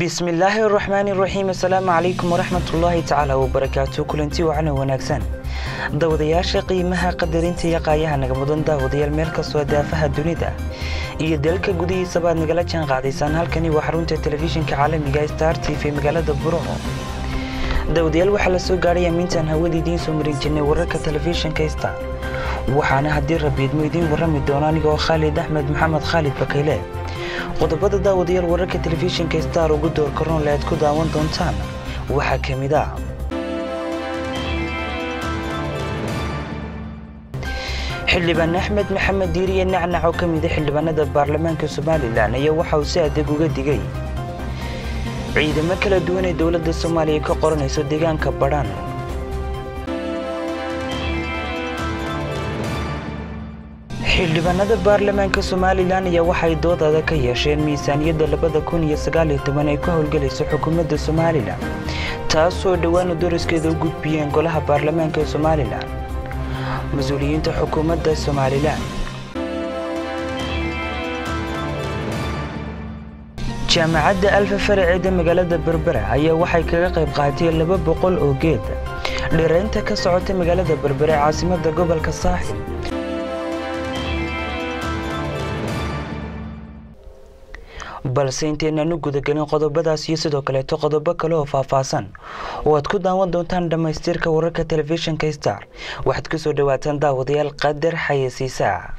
bismillaahi araxmaani iraxiim assalaamu calaykum waraxmatullaahi tacaala wabarakaatu kulanti wacana wanaagsan. Daawadayaasha qiimaha qadarinta iyo qaayaha naga mudan daawadayaal meel kastoo daafaha dunida iyo dalka gudihiisa baad nagala jaan qaadaysaan halkani waa xarunta telefishinka caalamiga star t v magaalada buruco daawadayaal waxaa la soo gaadhay amiintaan hawada idiin soo marin jirnay wararka telefishinka star. Waxaana haddii rabiidmo idiin warrami doono anigoo khaalid axmed maxamed khaalid bakayle qodobada daawadayaal wararka telefishinka star ugu door aad ku daawan doontaan waxaa ka mid ah. Xildhibaan axmed maxamed diiriye nacnac oo ka mida xildhibaanada baarlamaanka somalilan ayaa waxa uu si adag uga digay. Ciidamo kala duwan ee dowladda soomaaliya ka qoranayso deegaanka badhan xildhibaanada baarlamaanka somalilan ayaa waxay dood adag ka yeesheen miisaaniyadda labada kun iyo sagaaliyo toban ay ka howlgelayso xukuumadda somalilan taasoo dhowaanu doriskeeda u gudbiyeen golaha baarlamaanka somalilan mas'uuliyiinta xukuumadda somalilan jaamacadda alfa faraceeda magaalada berbera ayaa waxay kaga qayb qaateen laba boqol oo geed. Dhiraynta ka socota magaalada berbera ee caasimadda gobolka saaxil balse intaynan u gudagelin qodobadaas iyo sidoo kaleeto qodobo kale oo faahfaahsan. Oo aad ku daawan doontaan dhammaystirka wararka telefishinka star. Waxaad ku soo dhowaataan daawadayaal qadar xayasiisaa